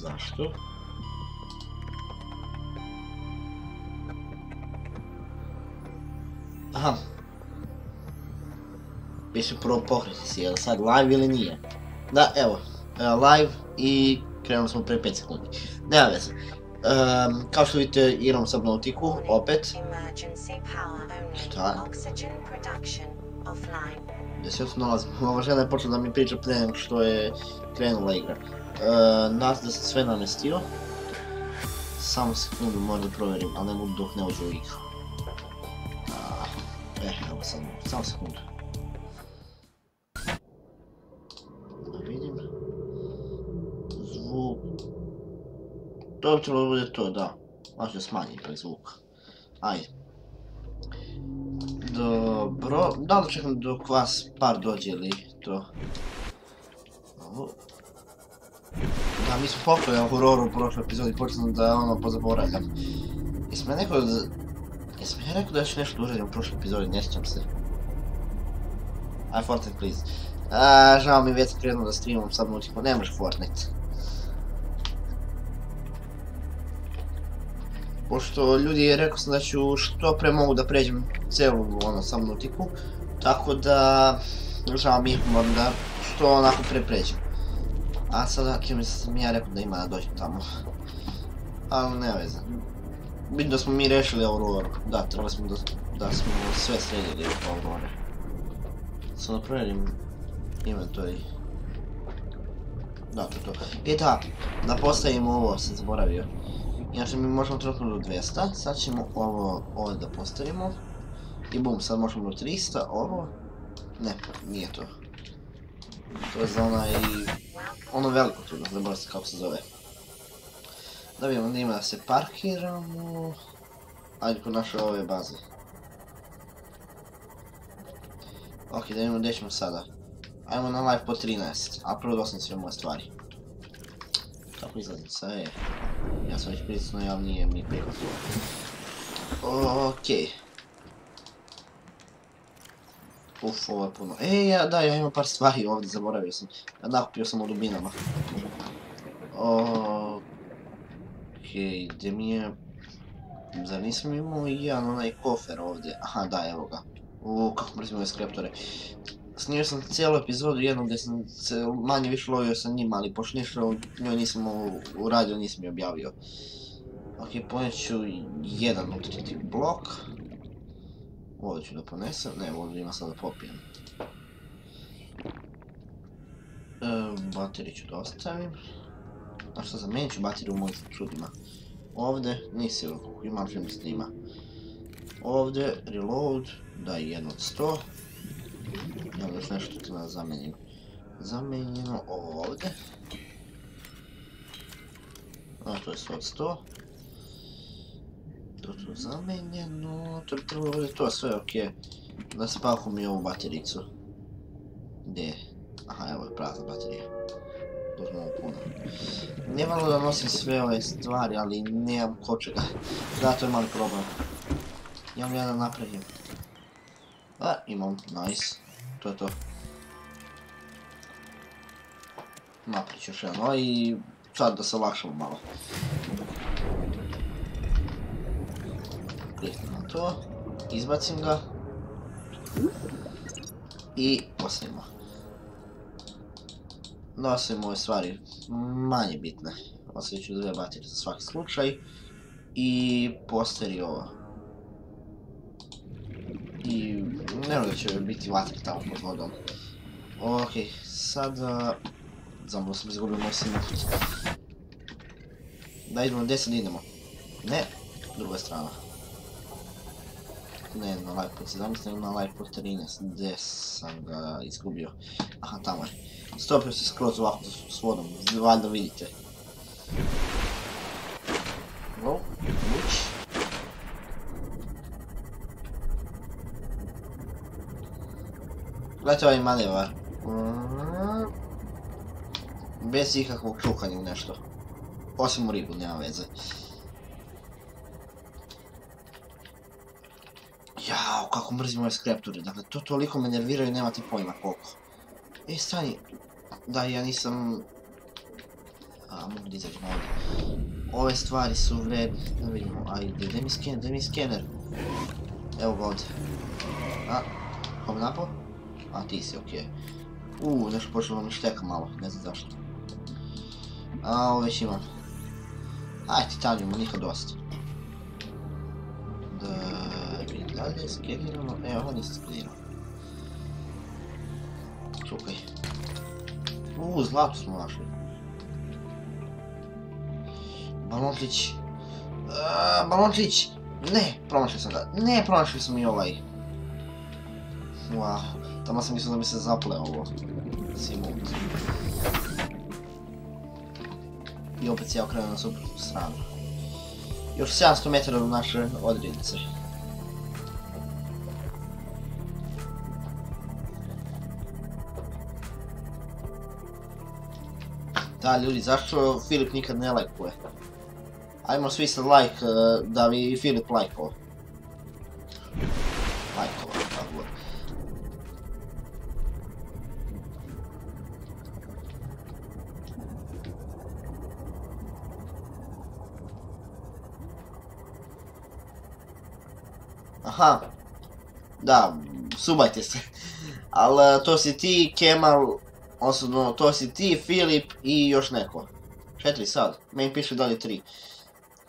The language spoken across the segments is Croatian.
Zašto? Aha. Piše prvo pokreti si, je li sad live ili nije? Da, evo, e, live i krenuli smo pre 5 sekundi. Nema veze. Ehm, kao što vidite, igram Subnautiku, opet. Šta? Gdje se još nalazim? Ova žena je počela da mi priča prije nego što je krenula igra. E, nas da sam sve namestio. Samo sekundu možda provjerim, ali ne budu dok ne uđu u igru. E, evo sad, samo sekundu. Da vidim. Zvuk. To bi trebalo da bude to, da. Možda smanjim ipak zvuk. Ajde. Dobro, da li čekam dok vas par dođe ili to? Ovo. Da, mi smo pokojali hororu u prošloj epizodi, počeo da ono pozaboravljam. Jesmo neko... Jesmo ja rekao da još nešto uradim u prošloj epizodi, ne sjećam se. Aj Fortnite please. A, žao mi već krenuo da streamam sad multiple, ne može Fortnite. Pošto ljudi rekao sam da ću što pre mogu da pređem celu ono sam nutiku, tako da žao mi moram da što onako pre pređem. A sada kim sam ja rekao da ima dođem tamo. Ali ne veze. Da smo mi rešili Auroru. Da, trebali smo da, da smo sve sredili oko Aurore. Sad da provjerim inventory. Da, to to. E da, da postavimo ovo, sam zaboravio. Inače mi možemo trenutno do 200, sad ćemo ovo ovdje da postavimo. I bum, sad možemo do 300, ovo... Ne, nije to. To je za onaj... Ono veliko tu, zaboravim se kako se zove. Da vidimo da ima da se parkiramo... Ajde kod naše ove baze. Ok, da vidimo gdje ćemo sada. Ajmo na live po 13, a prvo da osam sve moje stvari. Kako izlazim sa E? Ja sam već pritisnuo, ali nije mi prihvatilo. Okej. Ovo je puno. E, ja, da, ja imam par stvari ovdje, zaboravio sam. Nakupio sam u dubinama. Okej, gdje mi je... Zar nisam imao i jedan onaj kofer ovdje? Aha, da, evo ga. Uuu, kako mrzim ove skreptore. Snimio sam cijelu epizodu jednom gdje sam se manje više lovio sa njima, ali pošto ništa njoj nisam uradio, nisam je objavio. Ok, ponijet ću jedan utriti blok. Ovdje ću da ponesem, ne, ovdje ima sad da popijem. E, bateriju ću da ostavim. A što zamijenit ću bateriju u mojim čudima. Ovdje, nisi koliko imam film snima. Ovdje, reload, daj jedno od sto. Evo još nešto tu da zamenim. Zamenjeno ovo ovdje. A to je sve od 100. To tu zamenjeno. To je prvo ovdje to sve ok. Da spahom i ovu batericu. Gdje je? Aha, evo je prazna baterija. Uzmemo puno. Nije malo da nosim sve ove stvari, ali nemam ko čega. Da, to je mali problem. Imam jedan napravim. A, imam, nice. To je to. Napravit još jedno i sad da se olakšamo malo. Kliknem na to, izbacim ga i postavimo. Nosim ove stvari manje bitne. Ostavit ću dvije baterije za svaki slučaj i posteri ovo. I ne da će biti vatri tamo pod vodom. Ok, sada... Zamalo sam izgubio moj simak. Da idemo, gdje sad idemo? Ne, druga strana. Ne, na live pod 17, nego na live pod 13, gdje sam ga izgubio. Aha, tamo je. Stopio se skroz ovako s vodom, valjda vidite. Wow, vuć. Gledajte ovaj manevar. Bez ikakvog čukanja u nešto. Osim u ribu, nema veze. Kako mrzim ove skrepture. Dakle, to toliko me nema ti pojma koliko. E, stani. Da, ja nisam... A, mogu da izađem. Ove stvari su vredne. Da vidimo, ajde, gdje mi skener, gdje mi skener? Evo ga ovdje. A, ko me napao? A, ti si, okej. Uuu, nešto počelo mi šteka malo, ne znam zašto. A, ovo već imam. Aj, titanijuma, nikad dosta. Da, dalje skeniramo, evo, ovo nisam skenirao. Čukaj. Uuu, zlato smo našli. Balončić. Aaaa, balončić! Ne, promašli sam ga. Ne, promašli smo i ovaj. Wow, tamo sam mislio da mi se zaple ovo. Simult. I opet se ja okrenuo na suprotnu stranu. Još 700 metara do naše odrednice. Da, ljudi, zašto Filip nikad ne lajkuje? Ajmo svi sad like, eh, da bi Filip lajkovao. Lajkovao, kako god. Aha. Da, subajte se. Ali to si ti, Kemal, osobno to si ti, Filip i još neko. Četiri sad, meni piše dalje tri.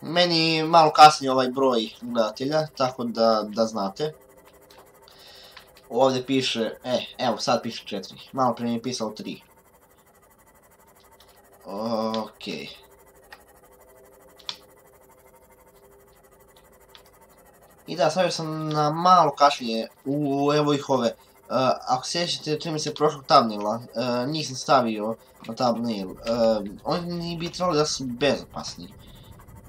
Meni malo kasnije ovaj broj gledatelja, tako da, da znate. Ovdje piše, e, evo sad piše četiri, malo prije mi je pisalo tri. Okej. I da, stavio sam na malo kašnje u evo ih ove. Uh, ako sjećate, čini mi se prošlog thumbnaila, uh, nisam stavio na thumbnail. Uh, oni bi trebali da su bezopasni.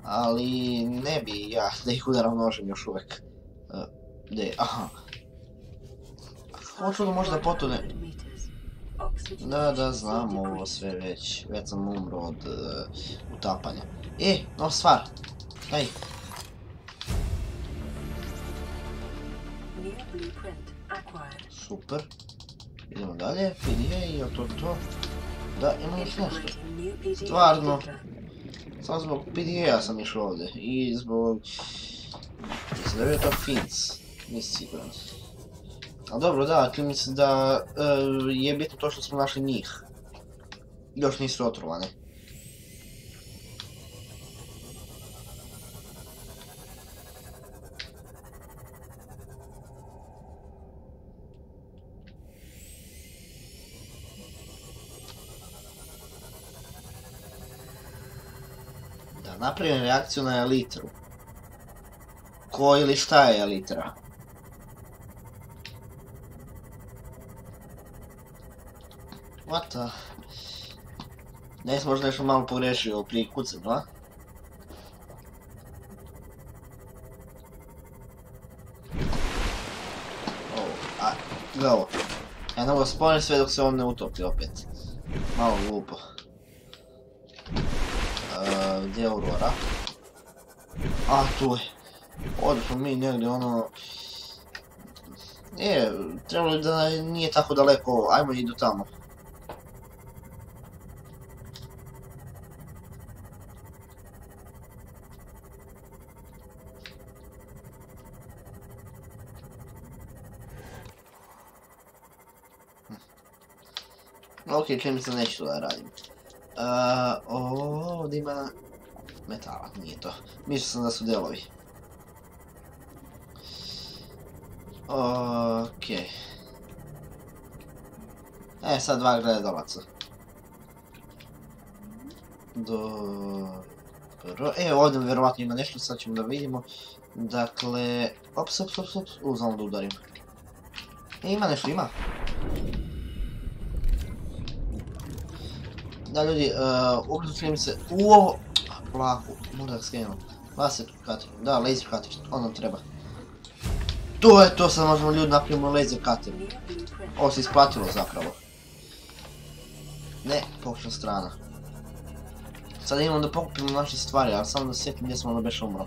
Ali ne bi ja da ih udaram nožem još. Uh, gdje, aha. Hoću da možda potone. Da, da, znam ovo sve već. Već sam umro od utapanja. E, nova stvar. Ej, New blueprint acquired. Super. Idemo dalje, PDA i to to. Da, ima još nešto. Stvarno. Samo zbog PDA sam išao ovdje. I zbog... Mislim da je to Fins. Nisi siguran. Ali dobro, da, čini mi se da e, je bitno to što smo našli njih. Još nisu otrovane. Napravim reakciju na elitru. Ko ili šta je elitra? What the... Ne možda nešto malo pogrešio prije kucanju, a? O, a, ovo. Ja ne sve dok se on ne utopi opet. Malo glupo. Gdje je Aurora? A, tu je. Ovdje smo mi negdje ono... Je, trebalo da nije tako daleko, ajmo i do tamo. Ok, čini mi se neću to da radim. Ovdje ima metala, nije to. Mislio sam da su delovi. Okej. E, sad dva gledalaca. Dobro. E, ovdje vjerovatno ima nešto, sad ćemo da vidimo. Dakle... Ops, ops, ops, ops. U, znam da udarim. E, ima nešto, ima. Da ljudi, uh, se u možda ga skrenuo. Laser cutter, da, laser cutter, on nam treba. To je to, sad možemo ljudi napravimo laser cutter. Ovo se isplatilo zapravo. Ne, pogrešna strana. Sad idemo da pokupimo naše stvari, ali samo da sjetim gdje smo onda beš umro.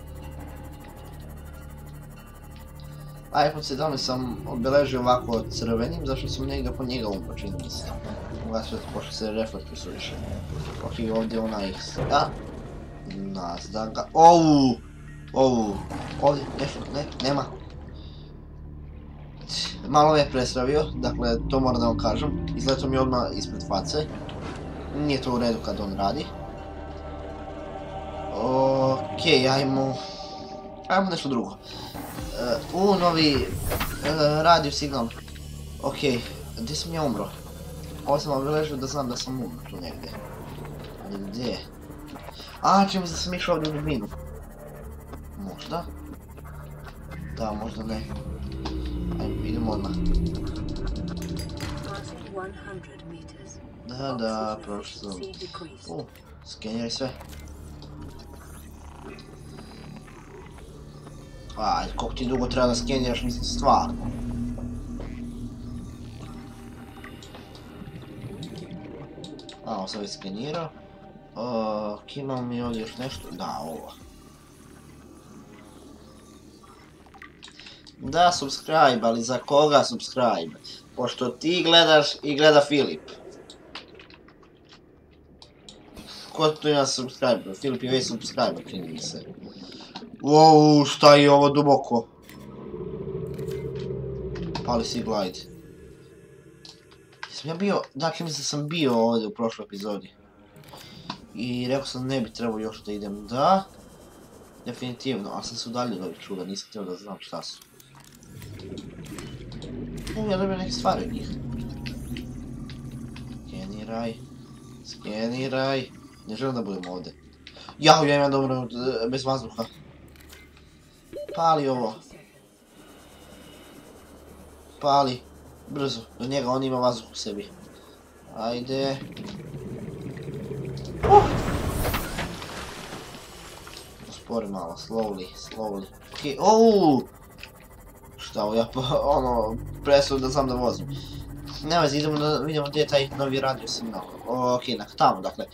iPhone 17 sam obeležio ovako crvenim, zašto sam negdje oko njega umro, čini mi se. Ugasio pošto se reflektor su više. Ok, ovdje onaj... A! Nazda ga... Ouu! Ouu! Ovdje, nešto, ne, nema. Malo me je presravio, dakle, to moram da vam kažem. Izletao mi odmah ispred face. Nije to u redu kad on radi. Okej, ajmo... Ajmo nešto drugo. Uh, u, novi uh, radio signal. Okej, gdje sam ja umro? Ovo sam obeležio da znam da sam umro tu negdje. Ali gdje? A, čim se sam išao ovdje u dubinu. Možda? Da, možda ne. Ajmo, idemo odmah. Passing 100 meters. Da, da, Oxygen prošli sam. efficiency decreased. U, skenjeri sve. Ok, imamo mi ovdje još nešto? Da, ovo. Da, subscribe, ali za koga subscribe? Pošto ti gledaš i gleda Filip. Ko tu ima subscriber? Filip je već subscriber, čini mi se. Wow, šta je ovo duboko? Pali si glide. Jesam ja bio, dakle mislim sam bio ovdje u prošloj epizodi. I rekao sam ne bi trebao još da idem, da. Definitivno, ali sam se udaljio od ovih čuda, nisam htio da znam šta su. U, ja dobio neke stvari od njih. Skeniraj. Skeniraj. Ne želim da budem ovdje. Jao, ja imam dobro e, bez vazduha. Pali ovo. Pali. Brzo, do njega on ima vazduh u sebi. Ajde. Uh! Spori malo, slowly, slowly. Okej, ouu! Šta ovo ja pa, ono, presu da znam da vozim. Ne vezi, idemo da vidimo gdje je taj novi radio signal. Okej, okay, tamo, dakle.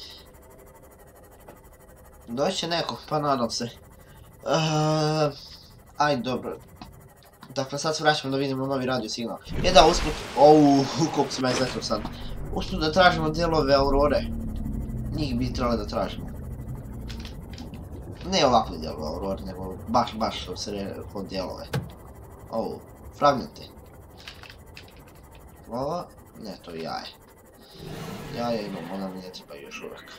Doći će neko, pa nadam se. Uh, aj, dobro. Dakle, sad se vraćamo da vidimo novi radio signal. Je da, usput... Ouu, koliko sam ja izletao sad. Usput da tražimo dijelove Aurore. Njih bi trebali da tražimo. Ne ovakve dijelove Aurore, nego baš, baš rekao dijelove. Ovu, fragmente. Ovo, ne, to je jaje. Jaje imamo, ona mi ne treba još uvijek.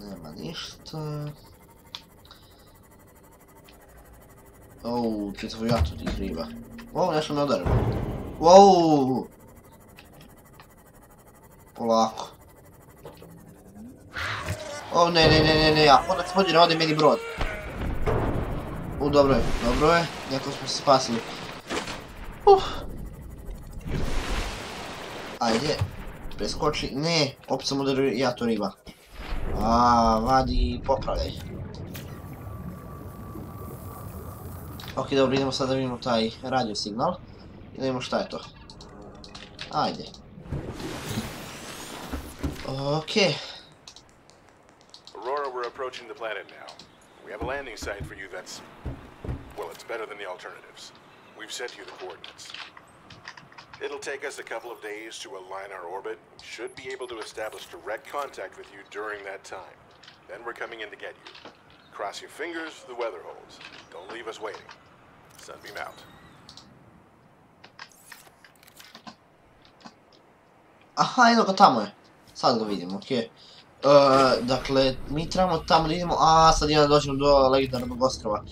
Nema ništa. Ouu, četvrjato tih riba. Ovo nešto me udarilo. Wow! Polako. O, ne, ne, ne, ne, ne, a onda spođe ovdje meni brod. U, dobro je, dobro je, jako smo se spasili. Uf. Ajde, preskoči, ne, opet sam udario ja to riba. A, vadi popravljaj. Ok, dobro, idemo sad da vidimo taj radio signal. I da šta je to. Ajde. Ok. Aurora, we're approaching the planet now. We have a landing site for you that's. Well, it's better than the alternatives. We've sent you the coordinates. It'll take us a couple of days to align our orbit. Should be able to establish direct contact with you during that time. Then we're coming in to get you. Cross your fingers the weather holds. Don't leave us waiting. Sunbeam out. Aha, ga tamo je. Sad ga vidimo, okej. E, dakle, mi trebamo tamo da idemo, a sad da dođemo do legendarnog ostrova.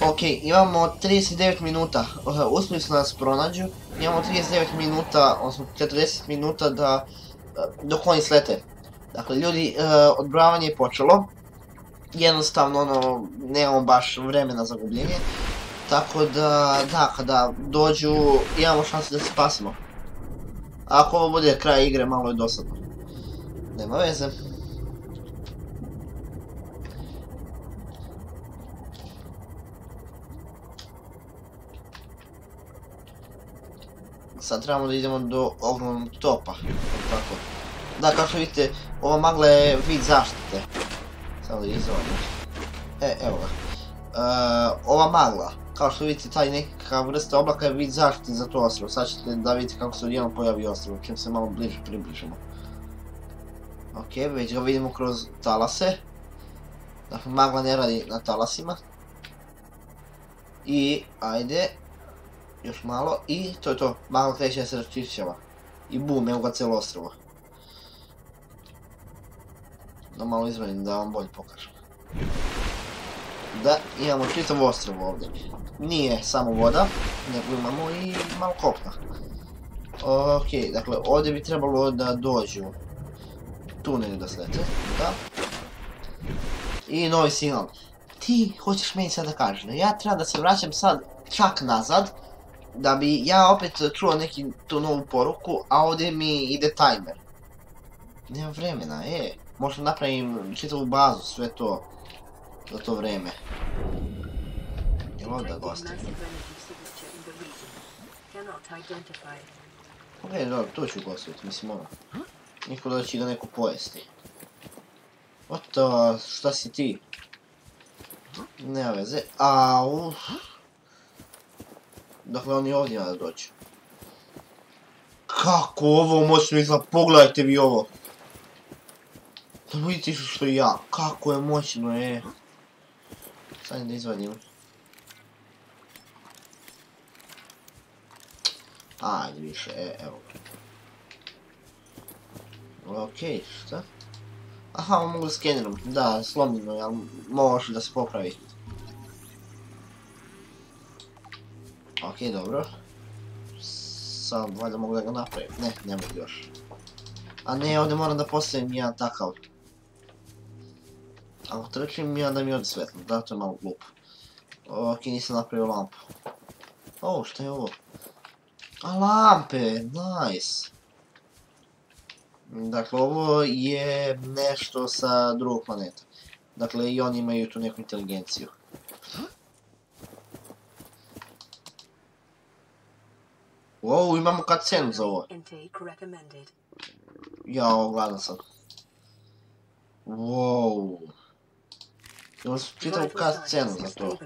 Ok, imamo 39 minuta, uh, uspjeli su nas pronađu, imamo 39 minuta, odnosno 40 minuta da, uh, dok oni slete. Dakle, ljudi, uh, odbrojavanje je počelo, jednostavno, ono, nemamo baš vremena za gubljenje, tako da, da, kada dođu, imamo šansu da se spasimo. Ako ovo bude kraj igre, malo je dosadno. Nema veze. Sad trebamo da idemo do ogromnog topa. Tako. Da, kao što vidite, ova magla je vid zaštite. Samo da. E, evo ga. E, ova magla, kao što vidite, taj nekakav vrsta oblaka je vid zaštite za to ostrovo. Sad ćete da vidite kako se odjednom pojavi ostrovo, čim se malo bliže približimo. Ok, već ga vidimo kroz talase. Dakle, magla ne radi na talasima. I, ajde, još malo, i to je to, magla kreće se raščišćava. I bum, evo ga cijelo ostrovo. Da malo izmenim da vam bolje pokažem. Da, imamo čitav ostrovo ovdje. Nije samo voda, nego imamo i malo kopna. Ok, dakle, ovdje bi trebalo da dođu tu negdje da slete, da. I novi signal. Ti hoćeš meni sad da kažeš ja treba da se vraćam sad čak nazad, da bi ja opet čuo neki tu novu poruku, a ovdje mi ide timer. Nema vremena, e. Možda napravim čitavu bazu, sve to, za to vreme. Ovdje Detecting gosti? massive energy signature in the region. Cannot identify. Ok, dobro, to ću gostiti, mislim ono. Niko da će ga neko pojesti. Oto, šta si ti? Nema veze. A, uff. Dakle, oni ovdje da doći. Kako ovo moćno izgleda, pogledajte vi ovo. Da vidite što i ja, kako je moćno, e. Sad da izvadim. Ajde više, e, evo. Okej, šta? Aha, ovo mogu skenerom, da, slomljeno je, ali može da se popravi. Okej, dobro. Sad, valjda mogu da ga napravim. Ne, ne mogu još. A ne, ovdje moram da postavim jedan takav. Ako trčim, ja da mi ovdje svetlo, da, to je malo glupo. Okej, nisam napravio lampu. O, šta je ovo? A, lampe, nice. Dakle, ovo je nešto sa drugog planeta. Dakle, i oni imaju tu neku inteligenciju. Wow, imamo cutscenu za ovo. Ja, ovo gledam sad. Wow. Imamo čitavu signs za to.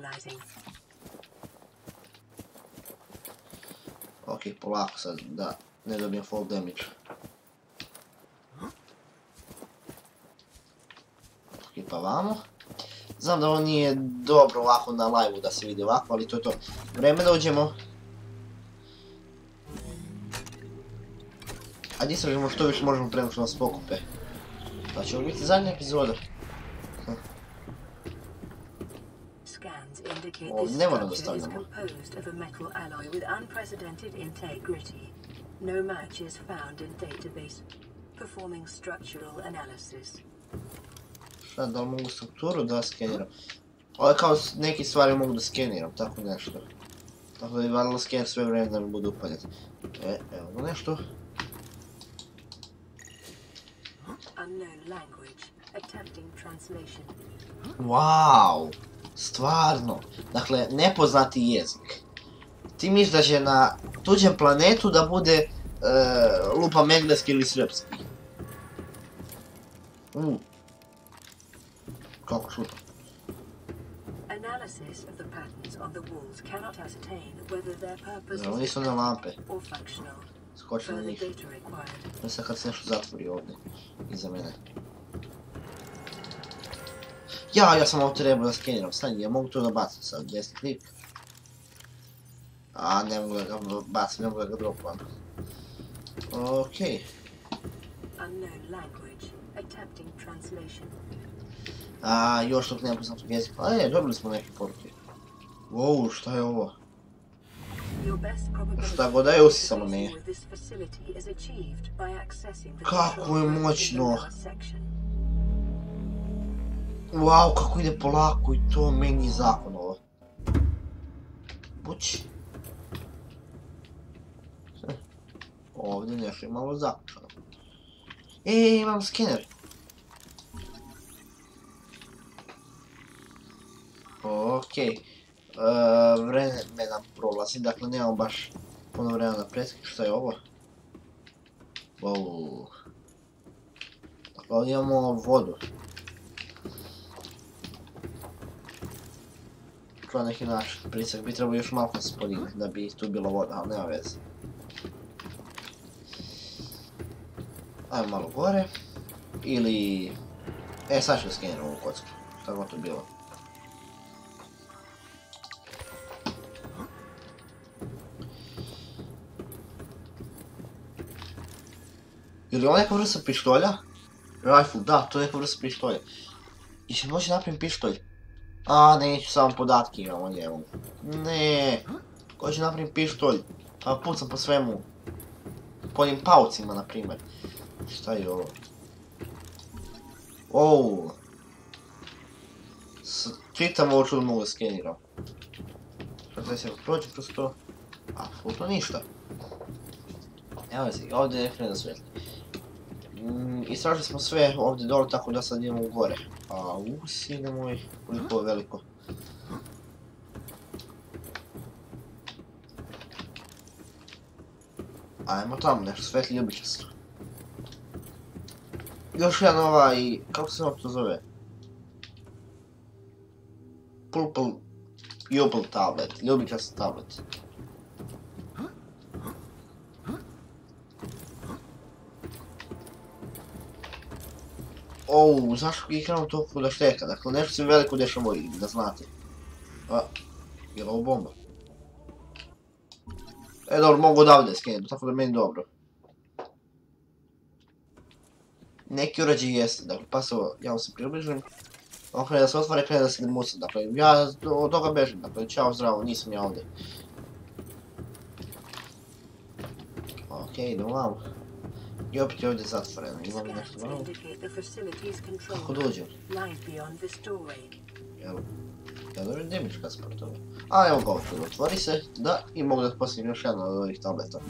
Ok, polako sad, da ne dobijem fall damage. Ok, pa vamo. Znam da ovo nije dobro ovako na live da se vidi ovako, ali to je to. Vreme da uđemo. Ajde istražimo što više možemo što nas pokupe. Pa će ovo biti zadnja epizoda. Indicate Oh, this never structure is composed of a metal alloy with unprecedented integrity. No match is found in database. Performing structural analysis. Šta, da li mogu strukturu da skeniram? Ovo je kao s- neki stvari mogu da skeniram, tako nešto. Tako da bi valjalo skener sve vrijeme da mi bude upaljen. E, evo ga nešto. Unknown language. Attempting translation. Wow! Stvarno. Dakle, nepoznati jezik. Ti misliš da će na tuđem planetu da bude e, lupa engleski ili srpski? U. Kako šuto. Analysis of the patterns on the walls cannot ascertain whether their purpose Evo, is na lampe. or functional. Skoči na njih. data required. Ne sad kad se nešto zatvori ovdje. Iza mene. Ja, ja sam ovo trebao da skeniram. Stani, ja mogu to da bacim sad. Desni klik. A, ne mogu da ga bacim, ne mogu da ga dropam. Okej. Translation. A, još tog nepoznatog jezika. A je, dobili smo neke poruke. Wow, šta je ovo? Šta god da je usisalo of me. with this facility Wow, kako ide polako i to meni je zakon ovo. Buć. Hm. Ovdje nešto je malo zakučano. E, imam skener. Okej. E, vreme nam prolazi, dakle nemamo baš puno vremena pred. Šta je ovo? Wow. Dakle, ovdje imamo vodu. Kao neki naš pritisak bi trebao još malo se podignuti da bi tu bilo voda, ali nema veze. Ajmo malo gore. Ili... E, sad ću skenirati ovu kocku. Šta god to bilo. Ili ovo neka vrsta pištolja? Rifle, da, to je neka vrsta pištolja. I se može napraviti pištolj. A, neću, samo podatke imam njemu. Ne, ko će napraviti pištolj? Pa pucam po svemu. Po onim paucima, na primjer. Šta je ovo? Ouu. Čitam ovo čudo mogu da skeniram. Šta se prođe kroz to? Apsolutno ništa. Evo se, ovdje je Freda svetli. Mm, istražili smo sve ovdje dole, tako da sad idemo gore. A sine moj, koliko je veliko. Ajmo tamo nešto, svetli ljubičasto. Još jedan ovaj, kako se to zove? Purple Jubel tablet, ljubičast tablet. Ouu, zašto igramo toliko da šteka? Dakle, nešto se veliko dešava igri, da znate. A, je li ovo bomba? E, dobro, mogu odavde skenem, tako da meni dobro. Neki uređaj jeste, dakle, pa se, ja vam se približim. On krene da se otvore, krene da se muca, dakle, ja od toga bežim, dakle, čao zdravo, nisam ja ovdje. Okej, idemo vamo. I opet je ovdje zatvoreno, imam li nešto malo? Kako dođem? Jel? Ja dobrim damage kad sportova. A evo ga ovdje, otvori se, da, i mogu da postavim još jedan od ovih tableta.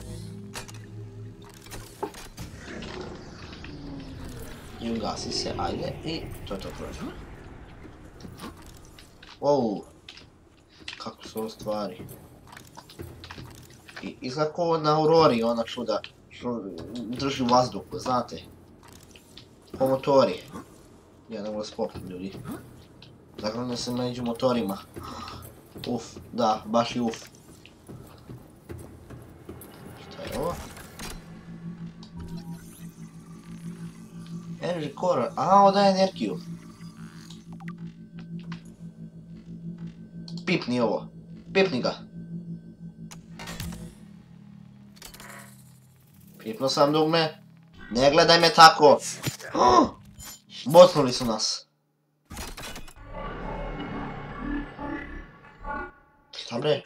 I ugasi se, ajde, i to je to prođe. Wow, kako su ovo stvari. I izgleda kao na Aurori, ona čuda, drži u vazduhu, znate. Po motori. Ja ne mogu spopim ljudi. Zagrane se među motorima. Uf, da, baš i uf. Šta je ovo? Energy core, a ovo daje energiju. Pipni ovo, pipni ga. Pipnuo sam dugme. Ne gledaj me tako. Bocnuli su nas. Šta bre?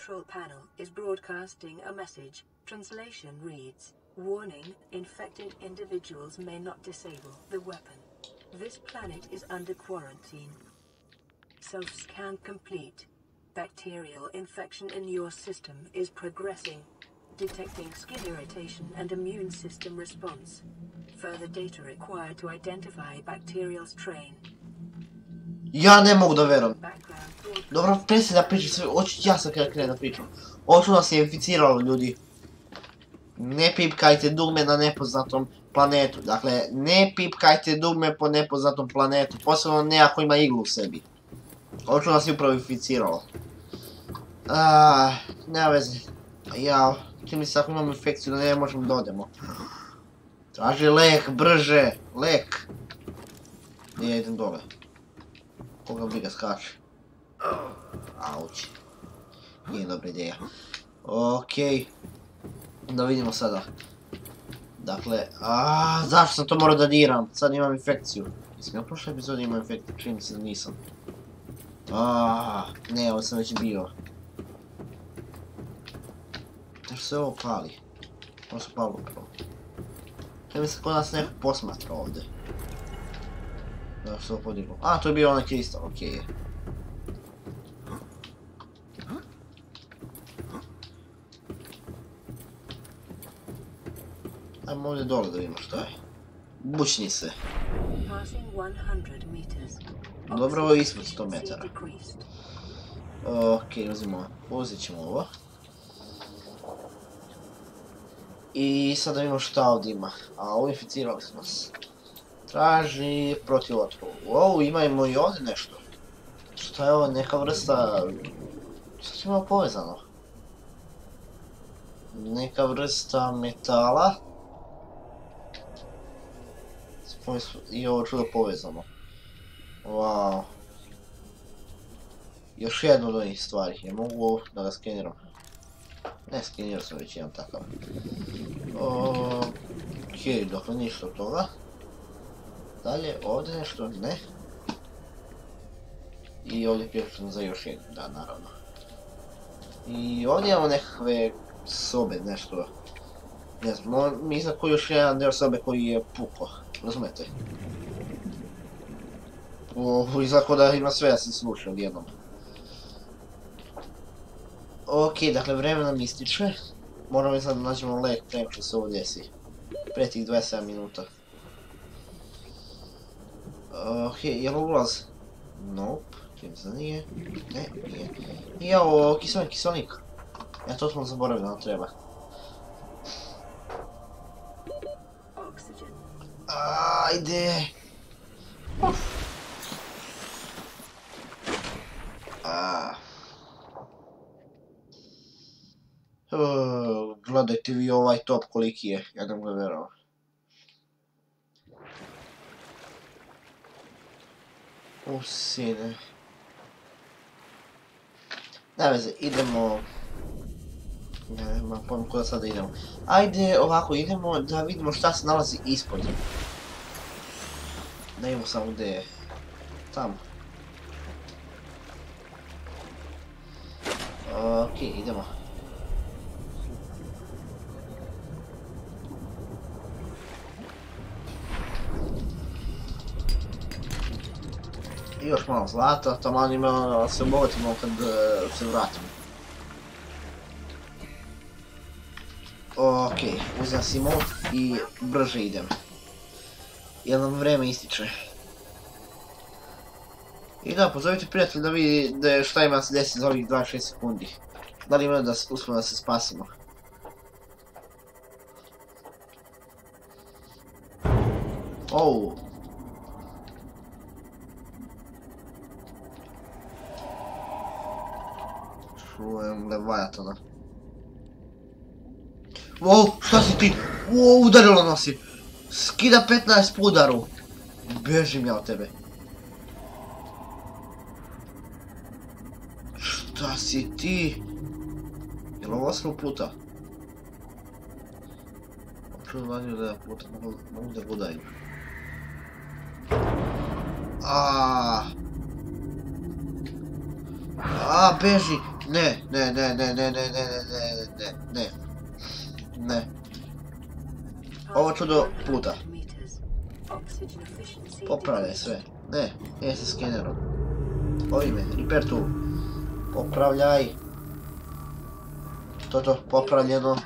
is broadcasting a message. Translation reads, Warning, infected individuals may not disable the weapon. This planet is under quarantine. Self-scan complete. Bacterial infection in your system is progressing. Detecting skin irritation and immune system response. Further data required to identify bacterial strain. Ja ne mogu da verujem. Dobro, presi da pričam sve, hoću ja sam kada krenem da pričam. Oču nas je inficiralo ljudi. Ne pipkajte dugme na nepoznatom planetu. Dakle, ne pipkajte dugme po nepoznatom planetu. Posebno ne ako ima iglu u sebi. Oču nas je upravo inficiralo. Aaaa, nema veze. Ja, čini mi ako imamo infekciju da ne možemo da odemo. Traži lek, brže, lek. Gdje ja idem dole? Koga briga skače? Auć. Nije dobra ideja. Okej. Da vidimo sada. Dakle, a zašto sam to morao da diram? Sad imam infekciju. Jesam ja u prošloj epizodi imao infekciju? Čini se da nisam. A, ne, ovo sam već bio. Zašto se ovo pali? Ovo se palo upravo. Čini mi se kod nas neko posmatra ovdje. Da se ovo podiglo. A, to je bio onaj kristal, okej. Ajmo ovdje dole da vidimo šta je. Bučni se. Passing 100 meters. Dobro, ovo je ispod 100 Oxygen metara. decreased. Ok, uzimo, uzet ćemo ovo. I sada vidimo šta ovdje ima. A ovo inficirali smo nas. Traži protiv otrovu. Wow, imamo i ovdje nešto. Šta je ovo, neka vrsta Šta imamo povezano? Neka vrsta metala. I ovo čudo povezano. Wow. Još jednu od ovih stvari. Ja mogu ovo da ga skeniram. Ne, skenirao sam već jedan takav. Okej, dakle ništa od toga. Dalje, ovdje nešto, ne. I ovdje piše za još jedan, da, naravno. I ovdje imamo nekakve sobe, nešto. Ne znam, no, mislim koji još jedan deo sobe koji je puko, razumete? O, izgleda da ima sve da se sluša odjednom. Ok, dakle vreme nam ističe. Moramo sad da nađemo lek prema se ovo desi. Pre tih 27 minuta. Ok, je li ulaz? Nope, čim se nije. Ne, nije. Evo, kiselnik, kiselnik. Ja to smo zaboravili nam treba. Ajde! Uf. A. O, Gledajte vi ovaj top koliki je, ja ne mogu vjerovati. U sine. Ne veze, idemo... Ne, nemam pojma kuda sada idemo. Ajde ovako, idemo da vidimo šta se nalazi ispod. Da imamo samo gdje je. Tamo. Okej, idemo. Još malo zlata, taman ima da se obogatimo kad e, se vratimo. Okej, uzasimo i brže idemo. Jer nam vreme ističe. I da, pozovite prijatelj da vidi šta ima se desi za ovih 26 sekundi. Da li ima da uspijemo da se spasimo. Oh. Čujem Leviatana. Wow, šta si ti? Wow, udarilo je. Skida 15 po udaru. Bežim ja od tebe. Šta si ti? Jel ovo osam puta? Čujem vanju da puta mogu, da budaju. Aaaa. Beži! Ne, ne, ne, ne, ne, ne, ne, ne, ne, ne, ne. Ovo čudo efficiency Popravljaj sve. Ne, nije se skenerom. Ovime, repair tool. Popravljaj. To to, popravljeno.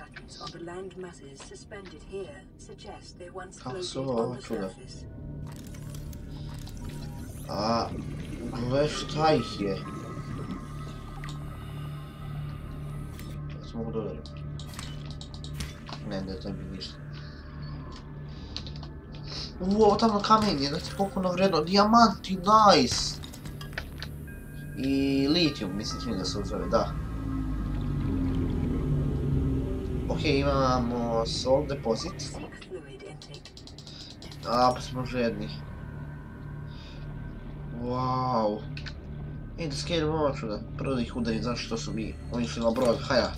Kako su ovo čuda? A, gle šta ih je. Mogu dodariti. Ne, ne, to mi ništa. Ovo tamo kamen je, znači koliko ono vredno. Dijamanti, nice! I litijum, mislim da se zove, da. Ok, imamo soul deposit. A, pa smo žedni. Wow. E, da skenemo ovo čuda. Prvo da ih udarim, znaš što su mi. Oni su na brod, haja.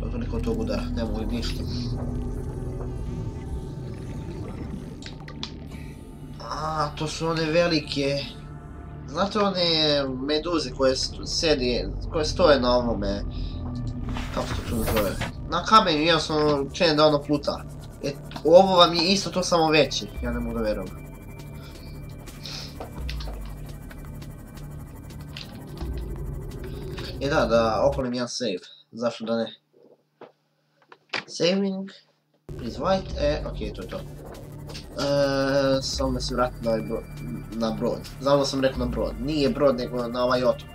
To toliko tog udara, ne mogu ništa. A, to su one velike. Znate one meduze koje sedi, koje stoje na ovome... Kako se to zove? Na kamenu jednostavno čine da ono pluta. E, ovo vam je isto to samo veće, ja ne mogu da verujem. E da, da okolim jedan save, zašto da ne? Saving, is white, e, ok, to je to. E, samo da se vratim na, ovaj bro, na brod, znam da sam rekao na brod, nije brod nego na ovaj otok.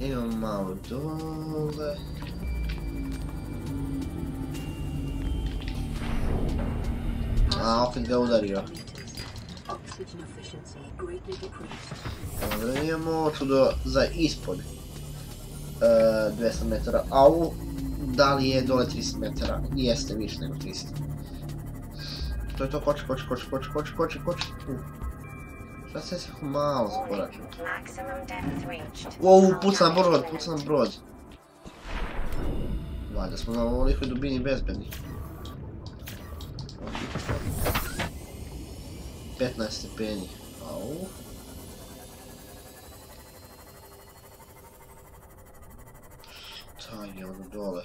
Idemo malo dole. A, opet ga udario. Imamo ovo čudo za ispod 200 metara, a ovo da li je dole 300 metara? Jeste više nego 300. To je to, koči, koči, koči, koči, koči, koči, koči. Šta se malo zakoračio? Wow, puca nam brod, puca nam brod. Valjda smo na ovolikoj dubini bezbedni. 15 stepeni. Au. Taj je ono dole.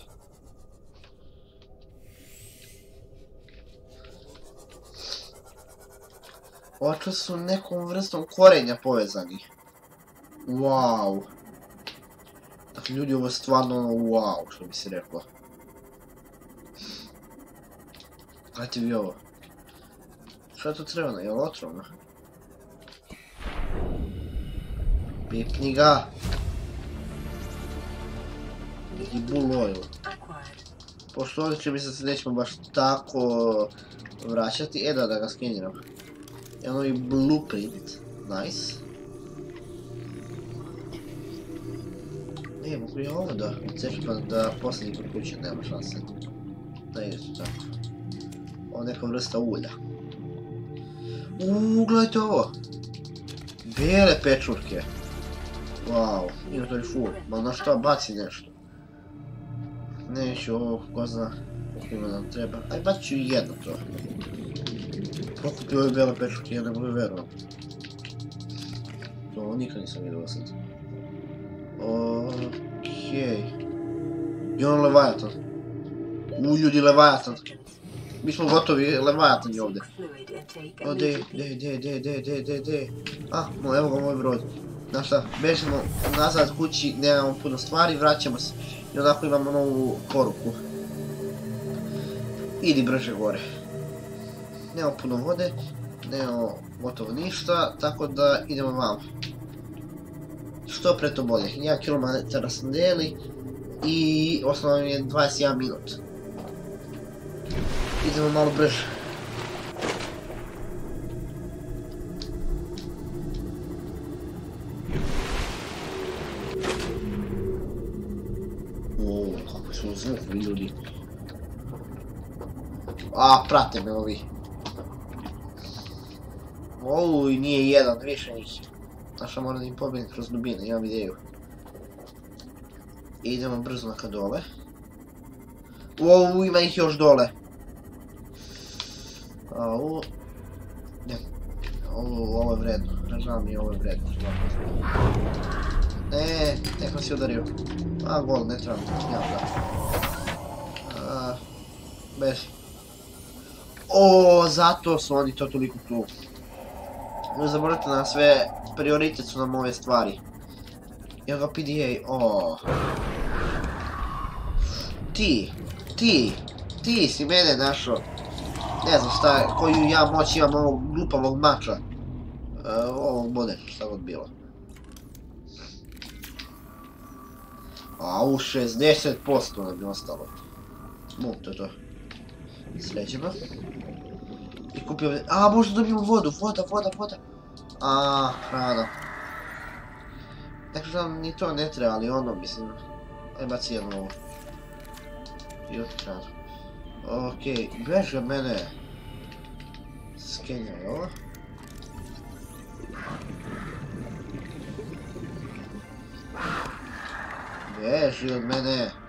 Očo su nekom vrstom korenja povezani. Wow. Dakle, ljudi, ovo je stvarno ono wow, što bi se reklo. Gledajte vi ovo. Šta je to crveno? Je li otrovno? Pipni ga. I bull oil. Pošto ovdje će mi se nećemo baš tako vraćati. E da, da ga skeniram. Jedan novi blueprint. Nice. Ne, mogu ja ovo da cečpam da posljednji kod kuće, nema šanse. Da ide to tako. Ovo neka vrsta ulja. Uuu, gledajte ovo! Bijele pečurke. Wow, inventory full. Ma na šta baci nešto? Neću ovo, ko zna koliko ima nam treba. Aj, bacit ću jedno to. Pokupio ove bijele pečurke, ja ne mogu verovam. To nikad nisam vidio sad. Okej. I ono Leviathan. U ljudi Leviathan. Mi smo gotovi, Leviathan je ovdje. O, de, de, de, de, de, de, de, de. A, mo, evo ga moj brod. Znaš šta, bežimo nazad kući, nemamo puno stvari, vraćamo se. I onako imamo novu poruku. Idi brže gore. Nemamo puno vode, nemamo gotovo ništa, tako da idemo vamo. Što pre to bolje. 1 km sam deli i osnovno je 21 minut. Idemo malo brže. A, prate me ovi. O, i nije jedan, više njih. Znaš, moram da im pobegnem kroz dubine, imam ideju. Idemo brzo naka dole. O, ima ih još dole. Au. Ne. Ovo, ovo je vredno. Žao mi ovo je vredno. Ne, tek je udario. A, gol, ne treba. Ja, da. A. O, zato su oni to toliko tu. Ne zaboravite na sve, prioritet su nam ove stvari. Evo ga PDA, o. Ti, ti, ti si mene našo. Ne znam šta, koju ja moć imam ovog glupavog mača. E, ovog bode, šta god bilo. A u 60% nam je ostalo. Mu, to je to. Sleđemo. Kupio. A, možda dobijemo vodu, voda, voda, voda. A, hrana. Dakle, nam ni to ne treba, ali ono, mislim... Aj, baci jedno ovo. I opet hranu. Okej, beže mene. Skenjaj ovo. Beži od mene.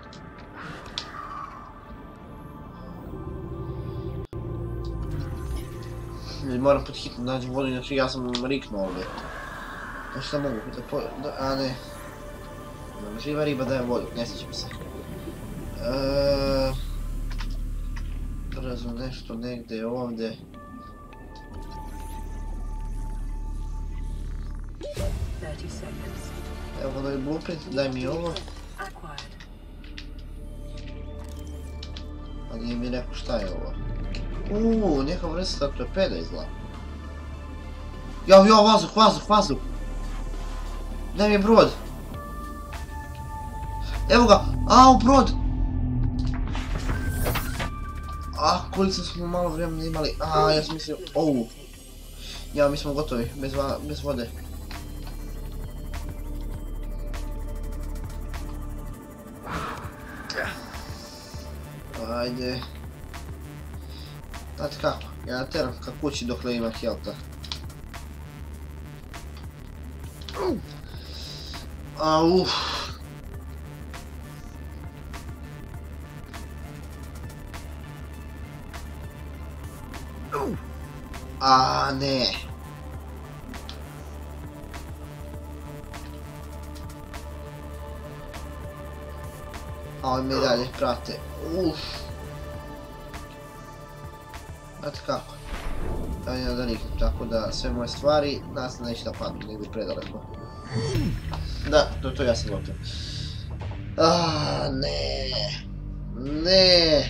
Moram pod hitno naći vodu, inače ja sam riknuo ovdje. A šta mogu da po... Da, a ne. Živa riba daje vodu, ne sjećam se. Eee... Brzo nešto negdje ovdje. Evo je blueprint, daj mi ovo. A nije mi rekao šta je ovo. Uuu, neka vrsta torpeda izgleda. Jao, jao, vazduh, vazduh, vazduh. Daj mi brod. Evo ga, au, brod. A, koliko smo malo vremena imali. A, ja sam mislio, ovu. Ja, mi smo gotovi, bez, va- bez vode. Ajde. Znate kako, ja teram ka kući dokle ima helta. A uf. A ne. A oni me i dalje prate. Uf. Znate kako? Ja imam da nikam, tako da sve moje stvari nas da padnu negdje predaleko. Da, to, to ja sam gotov. A ne. Ne.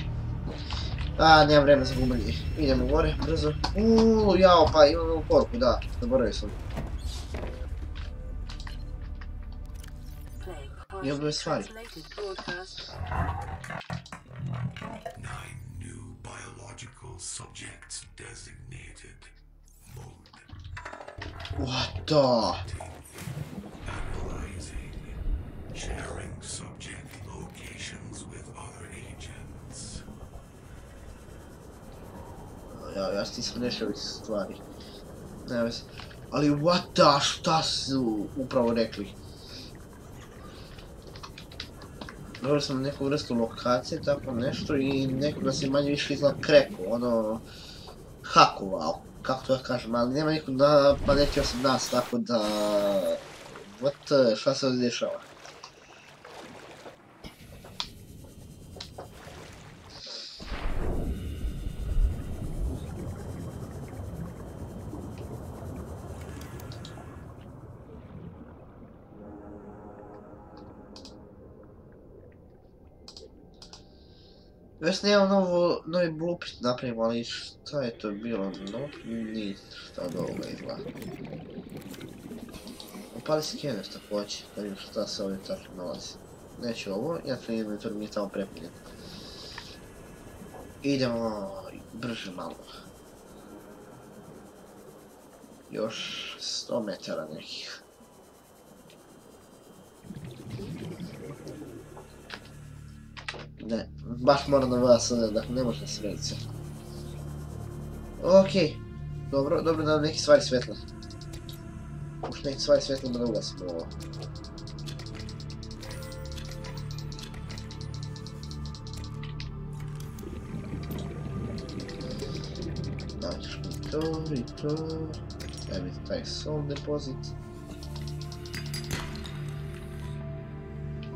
A, nemam vremena za gubljenje. Idemo gore, brzo. Uuu, jao, pa imam ovu poruku, da, zaboravio sam. Playing Yeah, but partially it's Ja, ja nešto ovih stvari. Ne veze. Ali what the, šta su upravo rekli? Dobio sam neku vrstu lokacije, tako nešto, i neko nas je manje više izgleda kreko, ono... Hakovao, kako to da kažem, ali nema niko da paletio sam nas, tako da... What šta se ovdje dešava? Već nemam novo, novi blueprint napravimo, ali šta je to bilo? No, ništa od ovoga izgleda. Upali skener također, da vidim šta se ovdje tačno nalazi. Neću ovo, inače inventor mi je tamo prepunjen. Idemo brže malo. Još 100 metara nekih. Baš moram da vas sada, dakle ne može srediti se. Okej, dobro, dobro da nam neki stvari svetle. Už neki stvari svetle da ugasimo ovo. To to. Evo mi taj soul deposit.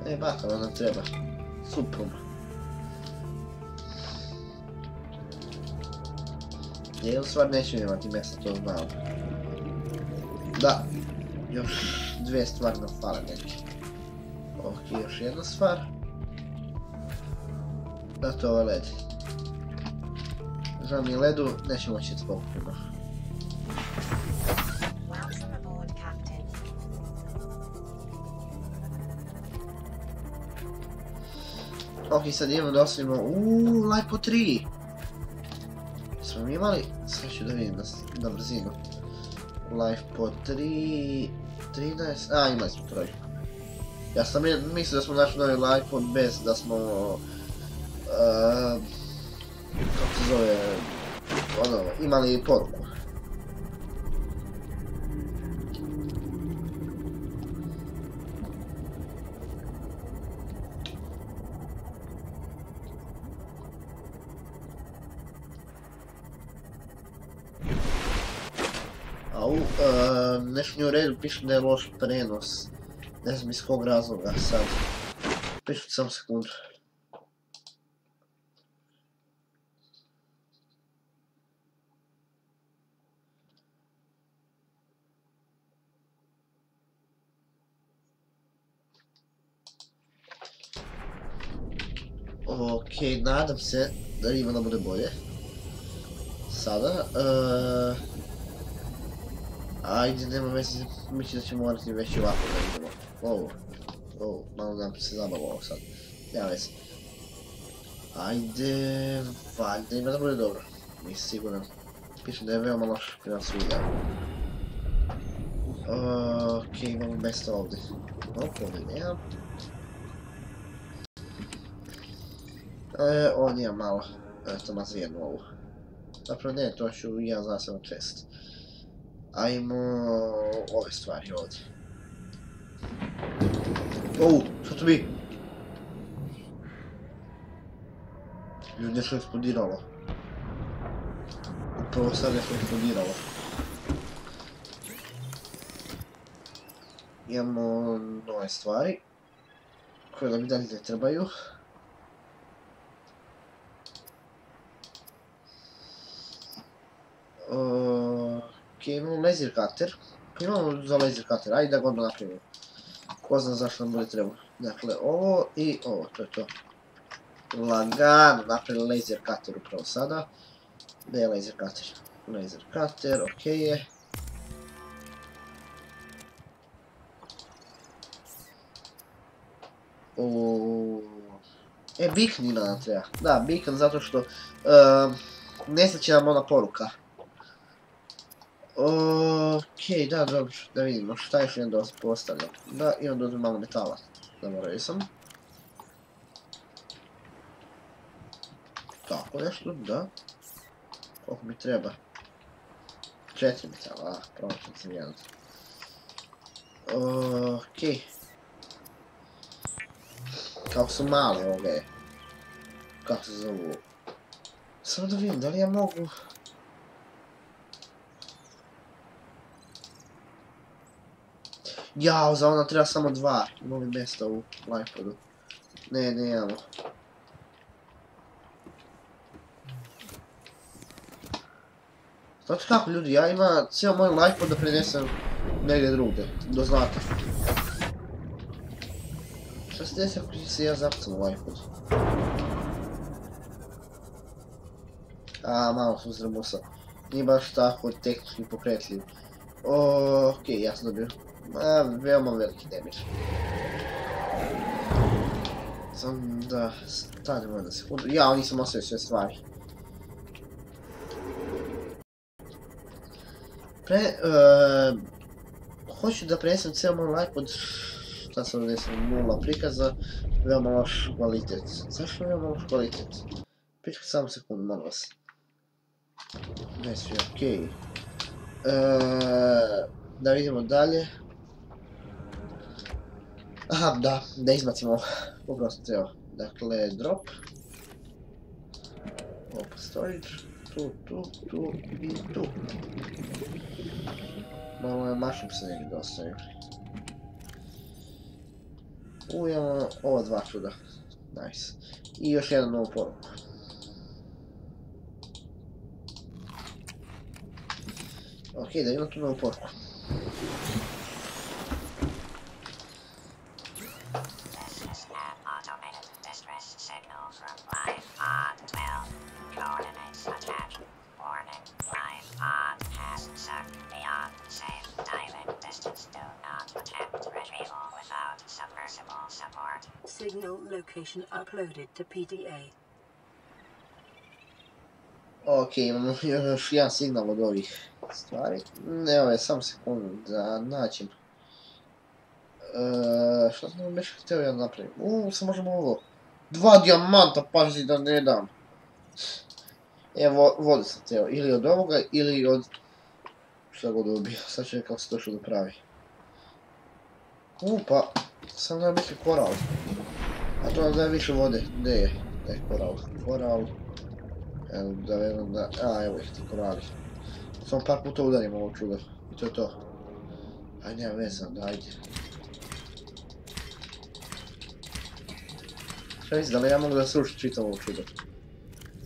E, baka nam treba. Suprum. Jednu stvar neću imati mjesta, to znam. Da, još dvije stvari nam fale neke. Ok, još jedna stvar. Da, to je ovaj led. Žao mi ledu, nećemo moći Captain. Ok, sad idemo da osvijemo, uuuu, Lipo 3! Imali, sad ću da vidim na brzinu. Life po 3... 13... A, imali smo trojku. Ja sam mi- mislio da smo našli novi life bez da smo... Uh, kako se zove... Ono, imali poruku. Uh, nešto nije u redu, piše da je loš prenos. Ne znam iz kog razloga sad. Pišu samo sekundu. Ok, nadam se da ima da bude bolje. Sada, uh, Ajde, nema veze, mislim da ćemo morati već i ovako da idemo. Ovo, ovo, malo nam se zabava ovo sad. Nema veze. Ajde, valjda ima da bude dobro. Nisam siguran. Piše da je veoma loš prema svidjama. Ok, imamo mjesto ovdje. Nope, ovdje nemam. E, on je malo, eto, mazijenu ovu. Zapravo ne, to ću ja zaseban čest. Ajmo ove stvari ovdje. O, što to bi? Ljudi, nešto eksplodiralo. Upravo sad nešto eksplodiralo. Imamo nove stvari. Koje nam dalje ne trebaju. Ok, imamo laser cutter. Imamo za laser cutter, ajde da ga odmah napravimo. Ko zna zašto nam bude treba. Dakle, ovo i ovo, to je to. Lagano napravili laser cutter upravo sada. Gdje je laser cutter? Laser cutter, ok je. O... E, ima nam treba. Da, beacon zato što... Uh, nestaće nam ona poruka. Okej, da, dobro, da vidimo šta još jedan dosta postavlja. Da, i onda uzmem malo metala. Zaboravio sam. Tako nešto, da. Koliko mi treba? Četiri metala, a, promašam sam jedan. Okej. Kako su male ove... Kako se zovu? Samo da vidim, da li ja mogu... Jao, za ona treba samo dva. Li mjesta u lifepodu? Ne, ne imamo. Znate kako ljudi, ja ima cijel moj lifepod da prenesem negdje drugdje, da znate. Šta se desi ako se ja zapucam u lifepod? A, malo sam zrebusa. Nije baš tako tehnički pokretljiv. Okej, ja sam dobio Ma, veoma veliki damage. Sam da stanemo na sekundu. Ja, nisam ostavio sve stvari. Pre, uh, hoću da prenesem cijel moj live pod šta sam desio, nula prikaza, veoma loš kvalitet. Zašto veoma loš kvalitet? Pričaj samo sekundu, molim vas. Ne sve okej. Okay. Uh, da vidimo dalje. Aha, da, da izbacimo sam trebao. Dakle, drop. Opa, storage. Tu, tu, tu i tu. Malo je mašin se negdje dostavio. U, imamo ova dva čuda. Nice. I još jednu novu poruku. Ok, da imamo tu novu poruku. Uploaded to PDA. Ok, imamo još jedan signal od ovih stvari. Ne, ovo je sam sekundu da naćem. E, šta sam vam već htio ja napravim? Uuu, sad možemo ovo. Dva dijamanta, pazi da ne dam. Evo, vodu sam htio, ili od ovoga, ili od... Šta god ubio, sad ću kako se to što dopravi. Uuu, pa, sam da neki koral. A to da je više vode, gdje je? Gdje je koral? Koral... Evo, da vjerujem da... A, evo ih ti korali. Samo par puta udarim ovo čudo. I to je to. Aj, nema veze, onda ajde. Šta misli, da li ja mogu da srušim čitav ovo čudo?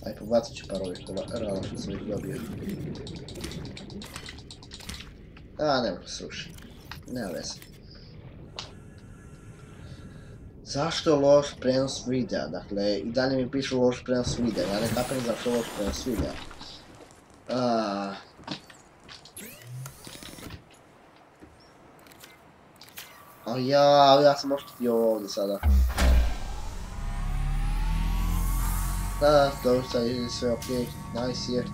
Aj, pobacit ću par ovih rala što sam ih dobio. A, ne mogu srušiti. Nema veze. Zašto loš prenos videa? Dakle, i dalje mi pišu loš prenos videa. Ja ne kapiram zašto loš prenos videa. A ja, ja sam oštetio ovdje sada. Da, da, dobro, sad je sve ok, nice je.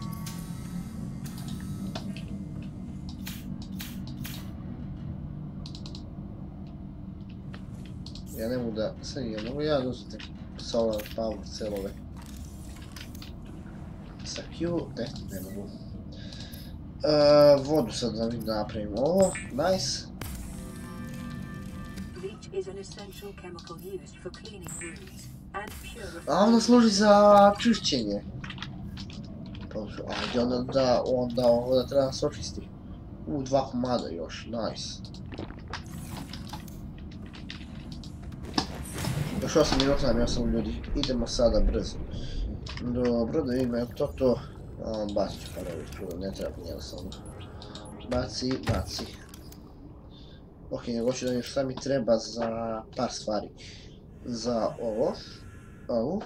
Ja ne mogu da... Sad ja mogu ja da uzeti solar power celove. Sa Q, ne, ne mogu. E, vodu sad da mi napravimo ovo, nice. Bleach is an essential chemical used for cleaning wounds and A purifying. služi za čišćenje. Pa, ajde onda da, onda ovo da treba se očisti. U, dva komada još, nice. Još 8 minuta nam je ostalo ljudi, idemo sada brzo. Dobro, da vidimo je to to. Bacit ću parovi tu, ne treba mi jednostavno. Baci, baci. Ok, nego ću da vidim šta mi treba za par stvari. Za ovo. Ovu.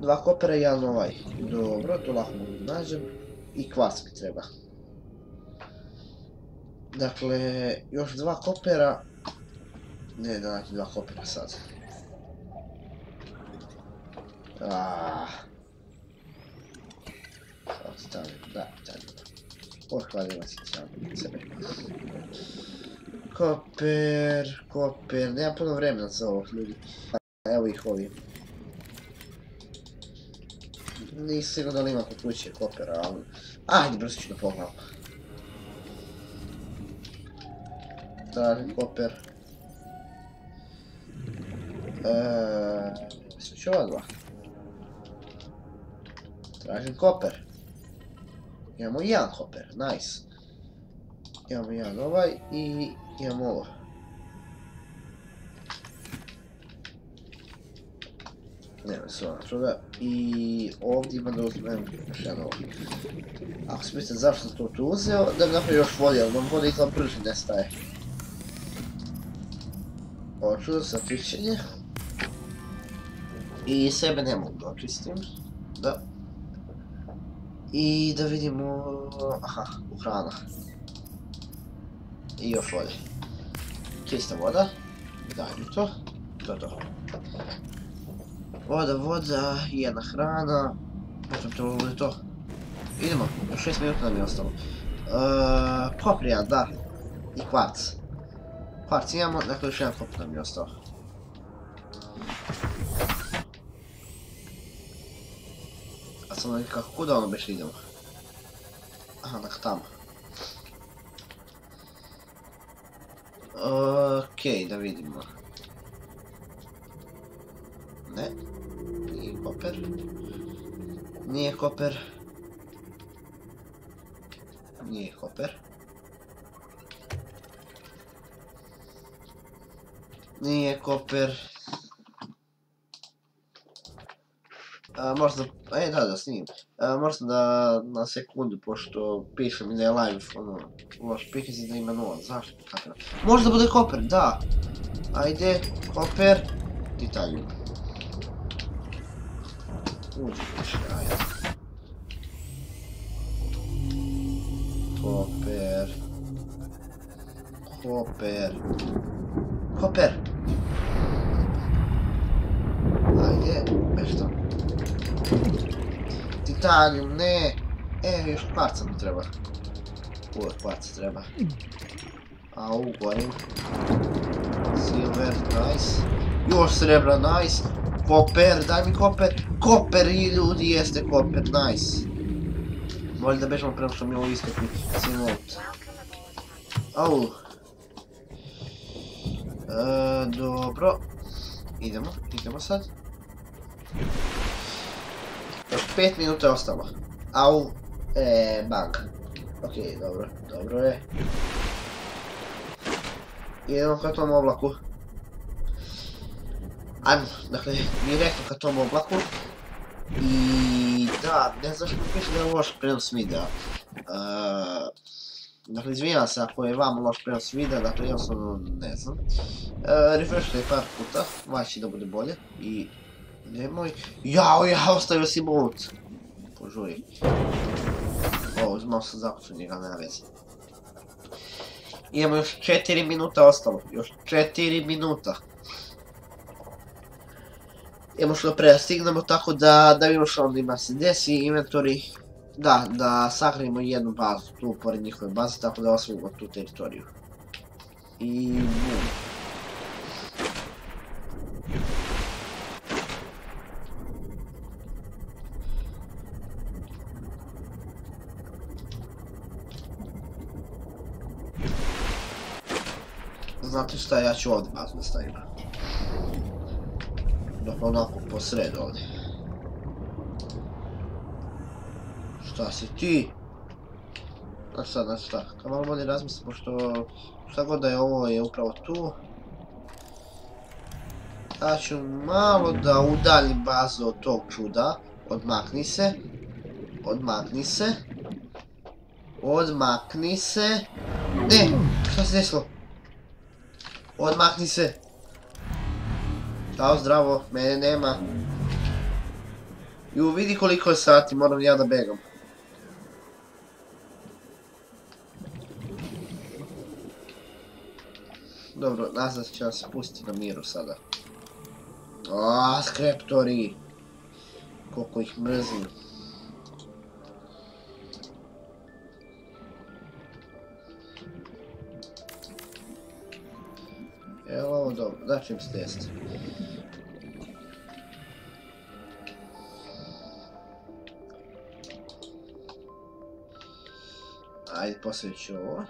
Dva kopera i jedan ovaj. Dobro, to lako mogu nađem. I kvac mi treba. Dakle, još dva kopera. Ne, da naći dva kopera sad. Aaaa. Sad stavim, da, da. Pohvalila si stavim sebe. Koper, koper, nema puno vremena za ovo ljudi. Evo ih ovim. Nisam sigurno da li ima kod kuće kopera, ali... Ajde, brzo ću da pogledam. Tražim koper. Eee... Mislim ću ova dva. Tražim koper. Imamo jedan koper, nice. Imamo jedan ovaj i imamo ovo. Nema se ona čuda. I ovdje ima da uzmem još jedan ovo. Ako se pitate zašto sam to tu uzeo, da bi napravio još vode, ali nam vode izgleda brže nestaje. Hoću za čišćenje. I sebe ne mogu očistim. Da. I da vidimo... Aha, hrana. I još vode. Čista voda. Daj mi to. To to. Voda, voda, jedna hrana. Možda to bude to. Idemo, još 6 minuta nam je ostalo. Uh, koprija, da. I kvarc. Kvarc imamo, dakle još jedan kopr nam je ostao. A sad nekako, kuda ono beš idemo? Aha, dakle tamo. Okej, da vidimo. Ne. Nije koper. Nije koper. Nije koper. Nije koper. Možda, e da, da snimim. Možda da na sekundu, pošto piše mi da je live, ono, loš i da ima nula, zašto? Kako? Možda bude koper, da. Ajde, koper, titanium. Uđi više, ajde. Koper. Koper. Koper! Ajde, nešto. Titanium, ne! E, još kvarca mi treba. Uvijek kvarca treba. Au, gorim. Silver, nice. Još srebra, nice. Koper, daj mi koper. Koper i ljudi jeste koper, nice. Bolje da bežamo prema što mi ovo istekli. Captain. Au. E, dobro. Idemo, idemo sad. 5 minuta je ostalo. Au. E, bug. Ok, dobro, dobro je. Idemo ka tom oblaku. Ajmo, dakle, direktno ka tom oblaku. I da, ne znam što piše da je loš prenos videa. E, Dakle, izvinjam se ako je vama loš prenos videa, dakle jednostavno ne znam. E, refreshite par puta, će da bude bolje. I nemoj... Jao, ja, ostavio si mut! Požuri. O, malo sam zakucao njega, nema veze. Imamo još 4 minuta ostalo, još 4 minuta. Imamo što pre da stignemo, tako da, da vidimo što onda ima se desi, inventory. Da, da sahranimo jednu bazu tu pored njihove baze, tako da osvojimo tu teritoriju. I. Znate šta, ja ću ovdje bazu da stavim. Dok onako po sredu ovdje. Šta si ti? Znači šta, znači šta, kad malo bolje razmislim, pošto šta god da je ovo je upravo tu. Ja ću malo da udaljim bazu od tog čuda. Odmakni se. Odmakni se. Odmakni se. Ne, šta se desilo? Odmakni se. Ćao, zdravo, mene nema. Ju, vidi koliko je sati, moram ja da begam. Dobro, nazad će vas pustiti na miru sada. Aaaa, skreptori! Koliko ih mrzim. Evo ovo dobro, da ću im stesti. Ajde, postavit ću ovo.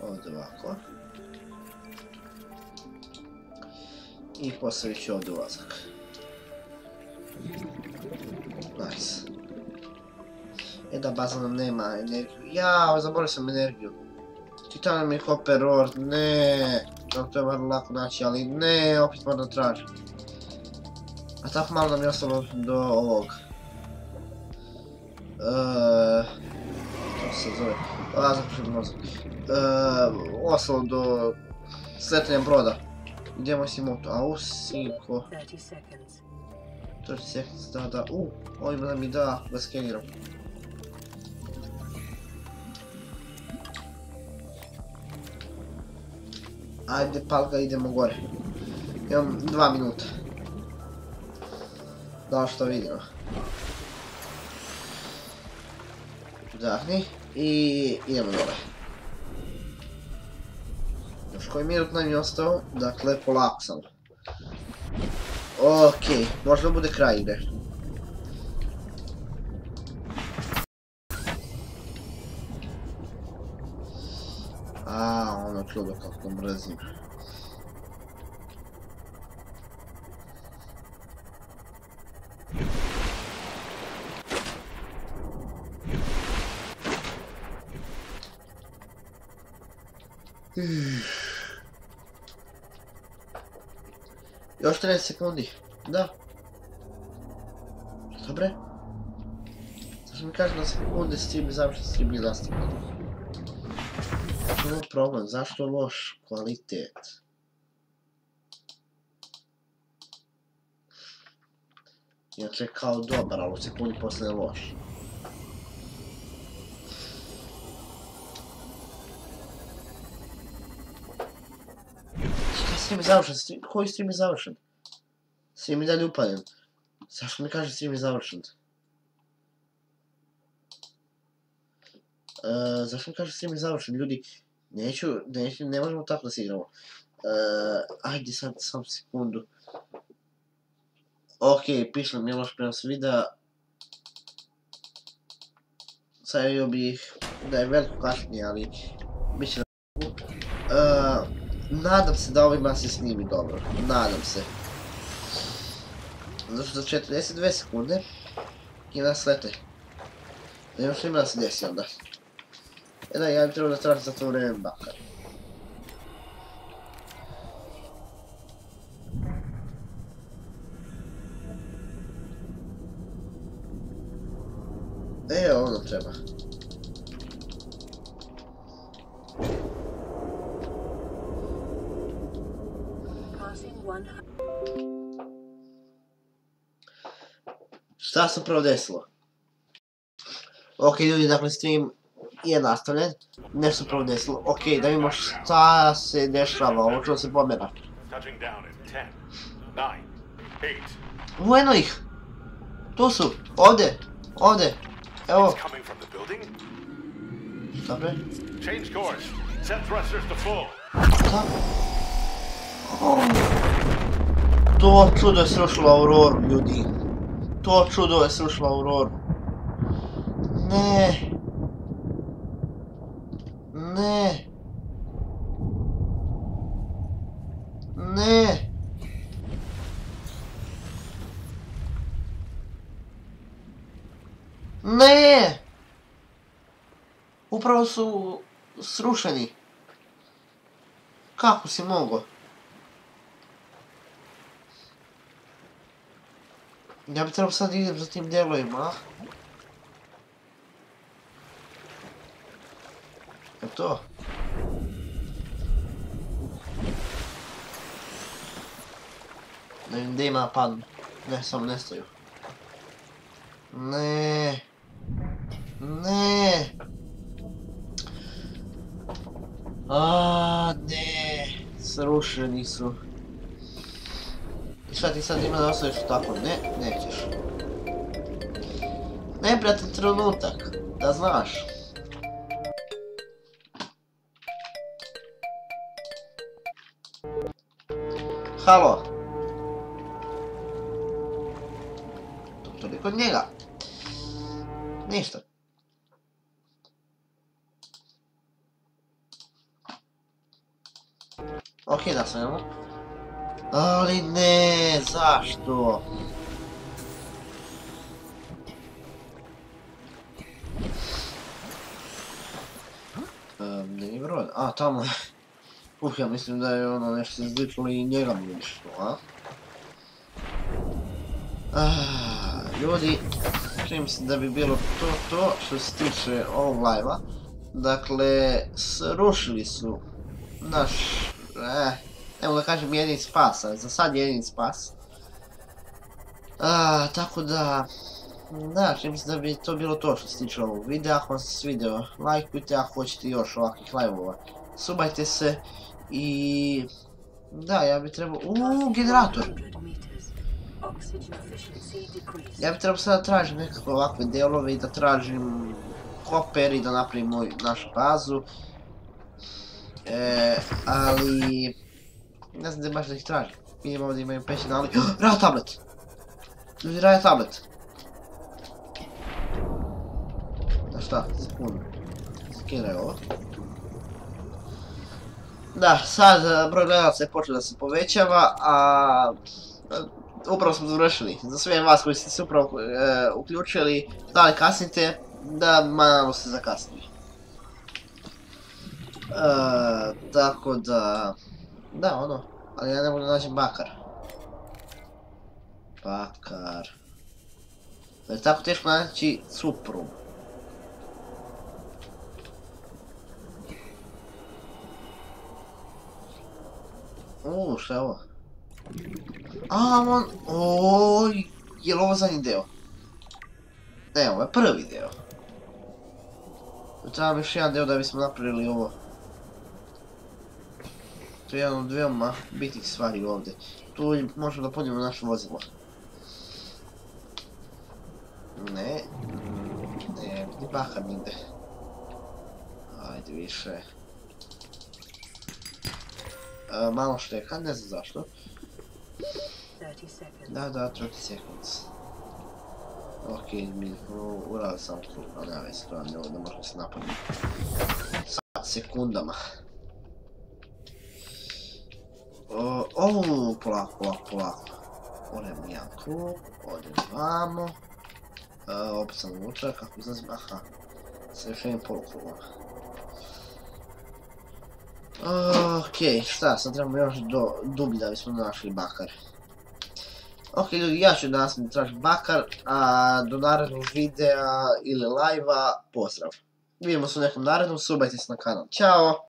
Ovdje ovako. I postavit ću ovdje ulazak. Nice. Da, baza nam nema energiju. Jao, zaboravio sam energiju. Titanium i Copper Ore, ne. Nam to je vrlo lako naći, ali ne, opet moram tražiti. A tako malo nam je ostalo do ovog. Eee... To se zove... A, zapravo mozak. Eee... Ostalo do... Sletanja broda. Idemo si moto, a u sinko. 30 seconds. 30 seconds, da, da, u, ovim da mi da, da skeniram. Ajde, palga, idemo gore. Imam dva minuta. Da što vidimo. Udahni i idemo dole. Još koji minut nam je ostao, dakle polako sam. Okej, možda bude kraj igre. A, ono čudo kako mrzim. Još 30 sekundi. Da. Dobre. Zašto mi kaže na sekunde stream završi stream i nastavljamo. No problem, zašto loš kvalitet? Inače kao dobar, ali u sekundi posle je loš. Šta stream je završen? Koji stream je završen? Stream je dalje upaljen. Zašto mi kaže stream je završen? Uh, zašto mi kaže stream je završen? Ljudi, neću, neću, ne možemo tako da se igramo. Uh, ajde sad, sam sekundu. Ok, piše mi je loš prenos videa. Stavio bih da je veliko kasnije, ali bit će na uh, Nadam se da ovima se snimi dobro. Nadam se. Zato što za 42 sekunde i nas lete. Da ima što ima da se desi onda. E da, ja bi trebao da tražim za to vreme baka. E, ono treba. Passing 100. Šta se upravo desilo? Ok ljudi, dakle stream je nastavljen. Nešto se upravo desilo. Ok, da vidimo šta se dešava, ovo ću se pomera. Touching down in 10, 9, 8. Uvo eno ih! Tu su, ovdje, ovdje. Evo, It's coming from the building. šta bre? Change course. Set thrusters to full. Šta? Oh. To čudo je srušilo Auroru, ljudi. To čudo je srušilo Auroru. Ne. Ne. Ne! Ne! Upravo su srušeni. Kako si mogo? Ja bi trebao sad idem za tim dijelovima, a? Je to? Ne vidim gdje ima padnu. Ne, samo nestaju. Ne. Ne. A ne. Srušeni su. I šta ti sad ima da ostaviš tako? Ne, nećeš. Ne, brate, trenutak. Da znaš. Halo. Toliko od njega. Ništa. Ok, da sam Ali ne, zašto? Um, nije broj, a tamo je. Uh, ja mislim da je ono nešto izličilo i njega mi uništilo, a? Ah, ljudi, čini se da bi bilo to to što se tiče ovog live-a. Dakle, srušili su naš, eh, evo da kažem jedin spas, za sad jedin spas. Ah, tako da, da, čini se da bi to bilo to što se tiče ovog videa. Ako vam se svidio, lajkujte ako hoćete još ovakvih live-ova. Subajte se i... Da, ja bi trebao... Uuu, generator! 100 meters. Oxygen efficiency decreased. Ja bi trebao sada tražim nekakve ovakve dijelove i da tražim koper i da napravim moju, našu bazu. E, ali... Ne znam gdje baš da ih tražim. Vidim ovdje imaju pećin, ali... Rad tablet! Ljudi, rad tablet! Da šta, sekundu. Skiraj ovo. Da, sad e, broj gledalaca je počeo da se povećava, a e, upravo smo završili. Za sve vas koji ste se upravo e, uključili, da li kasnite, da malo se zakasnili. Tako da... Da, ono, ali ja ne mogu da nađem bakar. Bakar... Da je tako teško naći cupru. Uuu, šta je ovo? A, on... Oj, je li ovo zadnji deo? Ne, ovo je prvi deo. Trebam još jedan deo da bismo napravili ovo. To je jedan od veoma bitnih stvari ovdje. Tu možemo da podijemo naše vozilo. Ne. Ne, ni bakar nigde. Ajde više. E, malo šteka, ne znam zašto. 30 seconds. Da, da, 30 seconds. Ok, mi urali sam tu, ali nema veze, to ne, ne možemo se napaditi. Sa sekundama. O, o, polako, polako, polako. Odem ja tu, odem vamo. E, opet sam unutra, kako izlazim, aha. Sa još jednim polukrugom. Okej, šta, sad trebamo još do dublje da bismo našli bakar. Ok ljudi, ja ću danas mi tražiti bakar, a do narednog videa ili live-a, pozdrav. Vidimo se u nekom narednom, subajte se na kanal. Ćao!